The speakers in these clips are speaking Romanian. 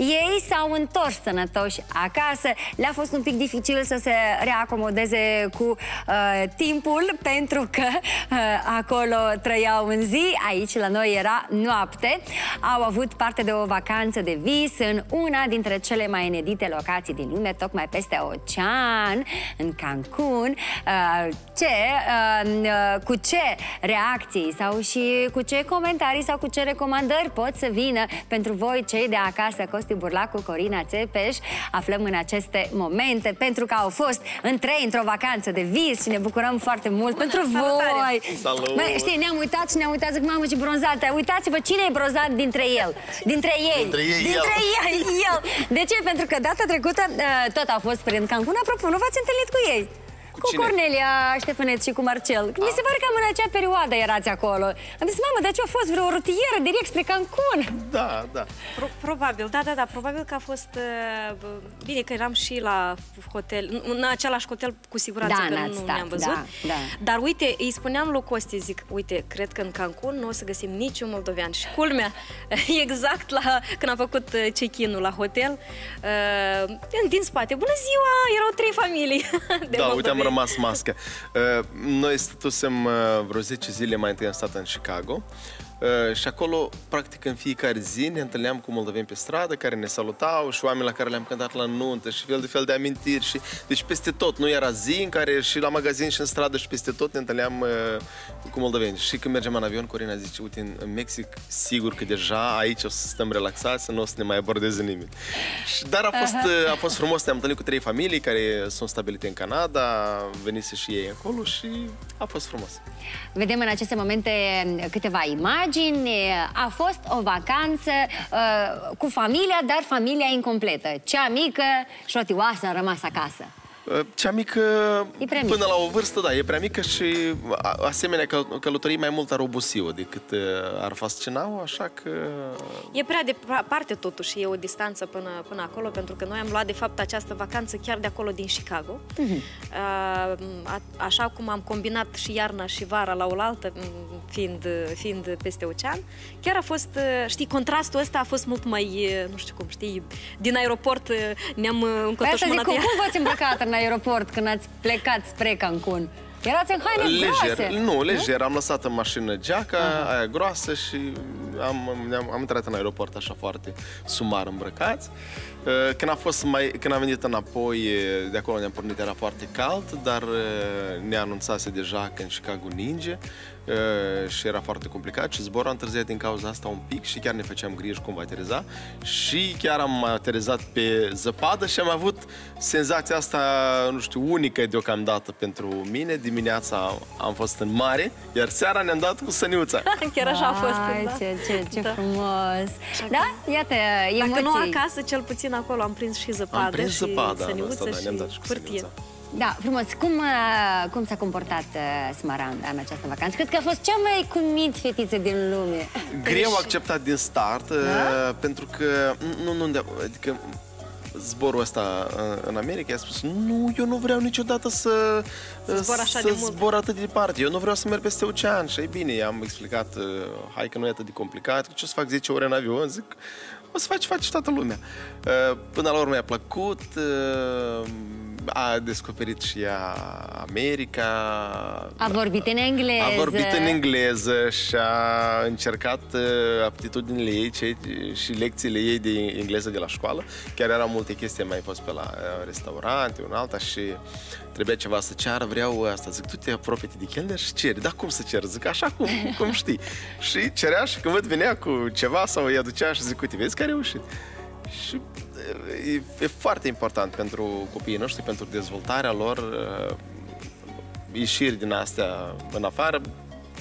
Ei s-au întors sănătoși acasă. Le-a fost un pic dificil să se reacomodeze cu uh, timpul, pentru că uh, acolo trăiau în zi, aici la noi era noapte. Au avut parte de o vacanță de vis în una dintre cele mai inedite locații din lume, tocmai peste ocean, în Cancun. Uh, ce, uh, uh, cu ce reacții sau și cu ce comentarii sau cu ce recomandări pot să vină pentru voi, cei de acasă, Costi Burlacu, Corina Țepeș. Aflăm în aceste momente, pentru că au fost în trei într-o vacanță de vis și ne bucurăm foarte mult Bună, pentru salutare. voi. Salut! Bă, știi, ne-am uitat și ne-am uitat, zic, mamă, ce bronzat. Uitați-vă cine e bronzat dintre el. Dintre ei. Dintre ei, dintre el. ei, el. De ce? Pentru că data trecută uh, tot a fost prin Cancun. Apropo, nu v-ați întâlnit cu ei? Cu, cu Cornelia Ștefăneț și cu Marcel. A. Mi se pare că în acea perioadă erați acolo. Am zis, mamă, dar ce a fost vreo rutieră direct spre Cancun? Da, da. Pro probabil, da, da, da. Probabil că a fost... Uh, bine, că eram și la hotel, în același hotel, cu siguranță da, că nu stat, ne-am văzut. Da, da. Dar uite, îi spuneam lui Costi, zic, uite, cred că în Cancun nu o să găsim niciun moldovean. Și culmea, exact la, când am făcut uh, check-in-ul la hotel, uh, din spate, bună ziua, erau trei familii de Da, moldoveni. uite, am rămas mască. Uh, noi stătusem uh, vreo 10 zile mai întâi am stat în Chicago Uh, și acolo, practic, în fiecare zi ne întâlneam cu moldoveni pe stradă care ne salutau și oameni la care le-am cântat la nuntă și fel de fel de amintiri. Și... Deci peste tot, nu era zi în care și la magazin și în stradă și peste tot ne întâlneam uh, cu moldoveni. Și când mergeam în avion, Corina zice, uite, în, în Mexic, sigur că deja aici o să stăm relaxați, să nu o să ne mai abordeze nimeni. Și, dar a fost, uh, a fost frumos, ne-am întâlnit cu trei familii care sunt stabilite în Canada, venise și ei acolo și a fost frumos. Vedem în aceste momente câteva imagini. A fost o vacanță uh, cu familia, dar familia incompletă. Cea mică, șotioasă, a rămas acasă. Cea mică, E prea până mică. la o vârstă, da, e prea mică și a- asemenea căl- călătorii mai mult ar obosiu decât uh, ar fascina așa că... E prea departe totuși, e o distanță până, până acolo, pentru că noi am luat de fapt această vacanță chiar de acolo din Chicago. Mhm. Uh, a, așa cum am combinat și iarna și vara la oaltă, m, fiind, fiind peste ocean, chiar a fost, uh, știi, contrastul ăsta a fost mult mai, uh, nu știu cum, știi, din aeroport uh, ne-am uh, Păi asta zic, încotoșmonat. cum, cum v-ați îmbrăcat în aeroport când ați plecat spre Cancun? Erați în haine Lejer, groase. nu, lejer. Am lăsat în mașină geaca, aia groasă și am, am, am intrat în aeroport așa foarte sumar îmbrăcați. Uh, Când a, fost mai, când am venit înapoi, uh, de acolo ne-am pornit, era foarte cald, dar uh, ne anunțase deja că în Chicago ninge uh, și era foarte complicat și zborul a întârziat din cauza asta un pic și chiar ne făceam griji cum va ateriza și chiar am aterizat pe zăpadă și am avut senzația asta, nu știu, unică deocamdată pentru mine. Dimineața am fost în mare, iar seara ne-am dat cu săniuța. Chiar așa a fost. Ai, da. ce, ce, ce Da. frumos. Da? Iată, emoții. Dacă nu acasă, cel puțin acolo am prins și zăpadă Am prins și zăpada, săniuță asta, da, și ne-am dat și cu hârtie. săniuța. Da, frumos. Cum, uh, cum s-a comportat uh, Smaranda în această vacanță? Cred că a fost cea mai cumit fetiță din lume. Greu acceptat din start, Da? uh, pentru că nu, nu, unde- adică zborul ăsta uh, în America a spus nu, eu nu vreau niciodată să, Să zbor așa să de mult." zbor atât de departe. Eu nu vreau să merg peste ocean. Și e bine, i-am explicat, uh, hai că nu e atât de complicat, că ce o să fac 10 ore în avion, zic, o să faci, faci toată lumea. Uh, Până la urmă i-a plăcut, uh, a descoperit și ea America. A vorbit în engleză. A vorbit în engleză și a încercat uh, aptitudinile ei ce, și lecțiile ei de engleză de la școală. Chiar erau multe chestii, am mai fost pe la uh, restaurante, un alta și trebuia ceva să ceară, vreau asta. Zic, tu te apropii de chelner și ceri. Dar cum să cer? Zic, așa cum, cum știi. Și cerea și când văd venea cu ceva sau îi aducea și zic, uite, vezi că a reușit. Și e, e foarte important pentru copiii noștri, pentru dezvoltarea lor, uh, ieșiri din astea în afară,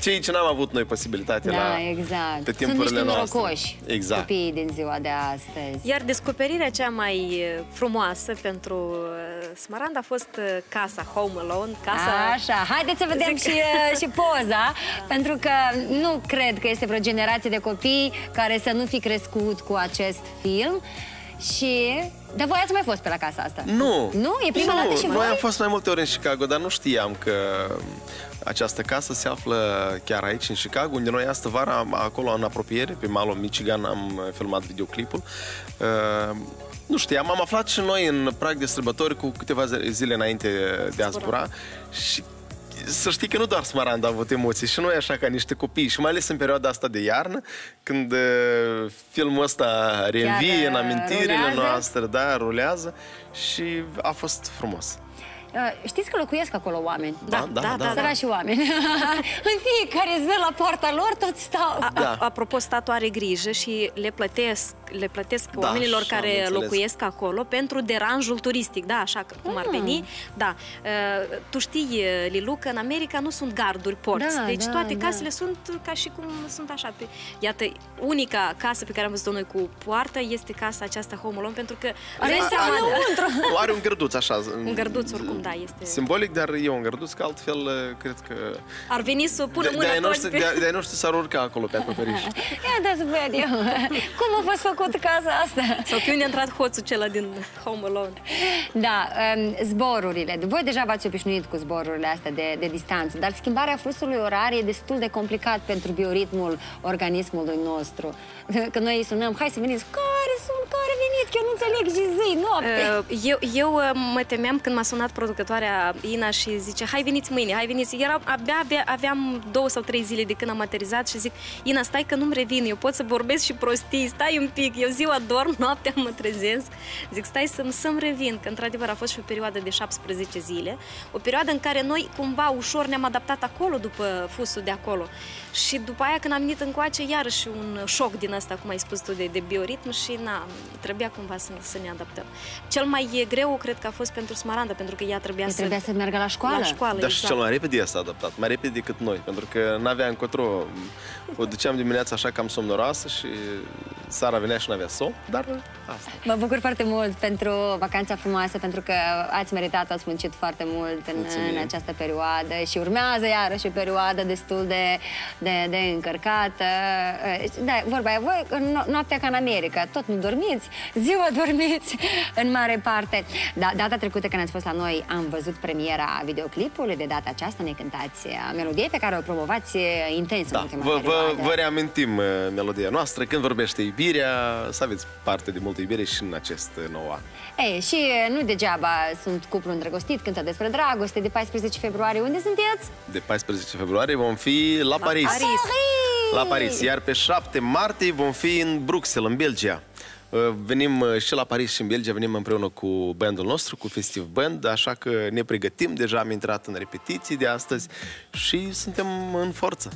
cei ce n-am avut noi posibilitate Da, la, exact. pe Sunt timpurile niște noastre. norocoși Exact. copiii din ziua de astăzi. Iar descoperirea cea mai uh, frumoasă pentru uh, Smaranda a fost uh, casa Home Alone, casa... Așa, haideți să vedem Zic- și, uh, și poza, pentru că nu cred că este vreo generație de copii care să nu fi crescut cu acest film. Și... Dar voi ați mai fost pe la casa asta? Nu. Nu? E prima nu, dată și noi voi? am fost mai multe ori în Chicago, dar nu știam că Această casă se află chiar aici, în Chicago, unde noi astă vara, acolo în apropiere, pe malul Michigan, am filmat videoclipul. Uh, nu știam, am aflat și noi în prag de sărbători cu câteva zile înainte de a zbura și să știi că nu doar Smaranda a avut emoții și noi așa ca niște copii și mai ales în perioada asta de iarnă când uh, filmul ăsta revie Chiar, în amintirile rulează. noastre, da, rulează și a fost frumos. Uh, Știți că locuiesc acolo oameni? Da, da, da, da. Sărași oameni. în fiecare zi la poarta lor tot stau. A, Da. a, apropo, statul are grijă și le plătesc, le plătesc Da, oamenilor așa am care înțeles. locuiesc acolo pentru deranjul turistic, da, așa că cum ar Ah. veni. Da, Uh, tu știi, uh, Lilu, că în America nu sunt garduri porți, Da, deci da, toate da. casele sunt ca și cum sunt așa. Pe... Iată, unica casă pe care am văzut-o noi cu poartă este casa aceasta Home Alone, pentru că Are îți dai seama, înăuntru. Are un gărduț așa. un gărduț oricum, da, este... Simbolic, dar e un gărduț, că altfel cred că... Ar veni să pună De- mâna de-ai toți noștri, pe... de- de-ai noștri s-ar urca acolo pe acoperiș. Ia da să văd eu. Cum a fost făcut casa asta? Sau pe unde a intrat hoțul acela din Home Alone. Da, um, zborurile. Voi deja v-ați obișnuit cu zborurile astea de, de distanță, dar schimbarea fusului orar e destul de complicat pentru bioritmul organismului nostru. Că noi îi sunăm, hai să veniți, care sunt, care venit, că eu nu înțeleg și zi, noapte. Uh, Eu, eu uh, mă temeam când m-a sunat producătoarea Ina și zice, hai veniți mâine, hai veniți. Era, abia, abia aveam două sau trei zile de când am aterizat și zic, Ina, stai că nu-mi revin, eu pot să vorbesc și prostii, stai un pic, eu ziua dorm, noaptea mă trezesc. Zic, stai să-mi, să-mi revin, că într-adevăr a fost și o perioadă de 17 zile, o perioadă în care noi cumva ușor ne-am adaptat acolo după fusul de acolo. Și după aia când am venit încoace, iarăși un șoc din asta, cum ai spus tu, de, de bioritm și na, trebuia cumva să, să ne adaptăm. Cel mai greu, cred că a fost pentru Smaranda, pentru că ea trebuia Ea să... trebuia să meargă la școală. La școală, Dar și exact. cel mai repede ea s-a adaptat, mai repede decât noi, pentru că n-avea încotro. O duceam dimineața așa cam somnoroasă și seara venea și n-avea somn, dar asta. Mă bucur foarte mult pentru vacanța frumoasă, pentru că ați meritat, ați muncit foarte mult în, Mulțumim. în această perioadă și urmează iarăși o perioadă destul de, de, de încărcată. Da, vorba e, voi no- noaptea ca în America, tot nu dormiți, ziua dormiți în mare parte. Da, data trecută când ați fost la noi am văzut premiera videoclipului, de data aceasta ne cântați uh, melodie pe care o promovați uh, intens în Da, ultima vă, vă, perioadă. vă reamintim uh, melodia noastră, când vorbește iubirea, să aveți parte de multă iubire și în acest uh, nou an. Ei, și uh, nu degeaba sunt cuplu îndrăgostit, cântă despre dragoste de 14 februarie. Unde sunteți? De 14 februarie vom fi la, Paris. Paris. La Paris, iar pe 7 martie vom fi în Bruxelles, în Belgia. Uh, Venim uh, și la Paris și în Belgia, venim împreună cu bandul nostru, cu Festiv Band, așa că ne pregătim, deja am intrat în repetiții de astăzi și suntem în forță.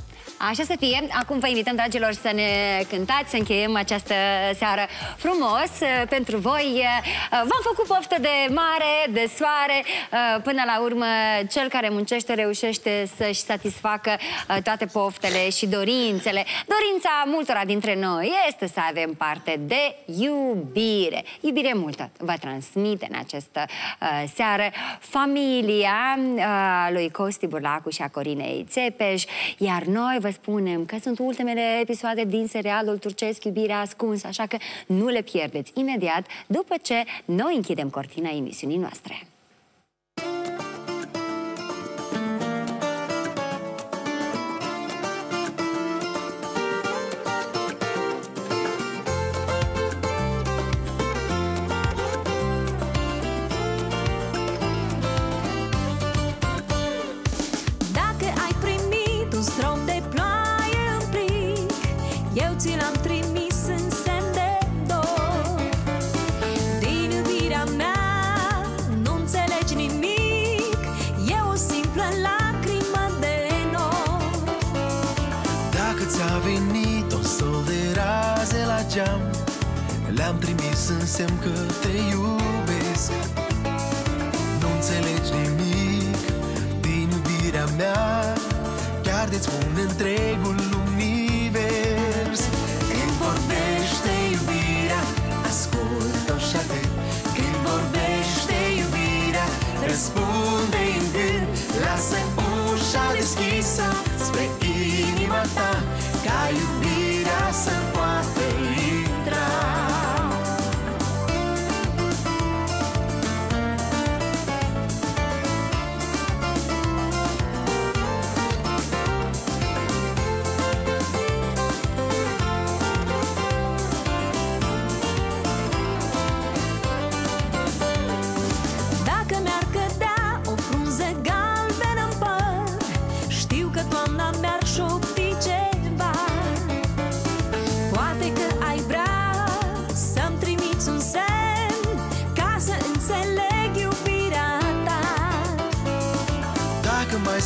Așa să fie. Acum vă invităm, dragilor, să ne cântați, să încheiem această seară frumos uh, pentru voi. Uh, V-am făcut poftă de mare, de soare. Uh, Până la urmă, cel care muncește reușește să-și satisfacă uh, toate poftele și dorințele. Dorința multora dintre noi este să avem parte de iubire. Iubire multă vă transmite în această uh, seară familia uh, lui Costi Burlacu și a Corinei Țepeș, iar noi vă spunem că sunt ultimele episoade din serialul turcesc Iubirea ascunsă, așa că nu le pierdeți imediat după ce noi închidem cortina emisiunii noastre. Dacă ți-a venit un sol de raze la geam. Le-am trimis în semn că te iubesc. Nu înțelegi nimic din iubirea mea. Chiar de-ți spun întregul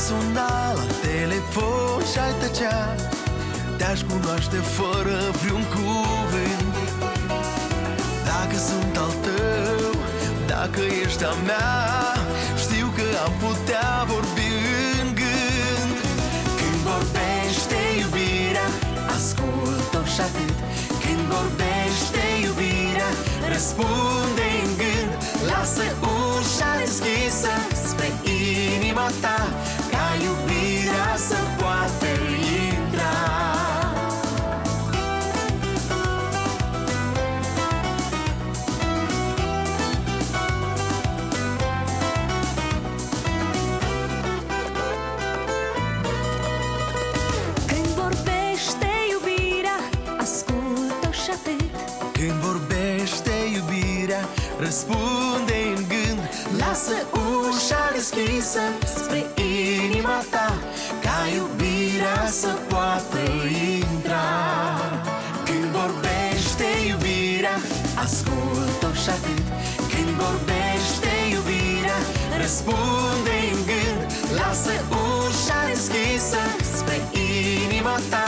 suna la telefon și ai tăcea Te-aș cunoaște fără vreun cuvânt. Dacă sunt al tău, dacă ești a mea Știu că am putea vorbi în gând. Când vorbește iubirea, ascult-o și atât. Când vorbește iubirea, răspunde în gând. Lasă deschisă spre inima ta Ca iubirea să poată intra. Când vorbește iubirea, ascultă și atât Când vorbește iubirea, răspunde în gând. Lasă ușa deschisă spre inima ta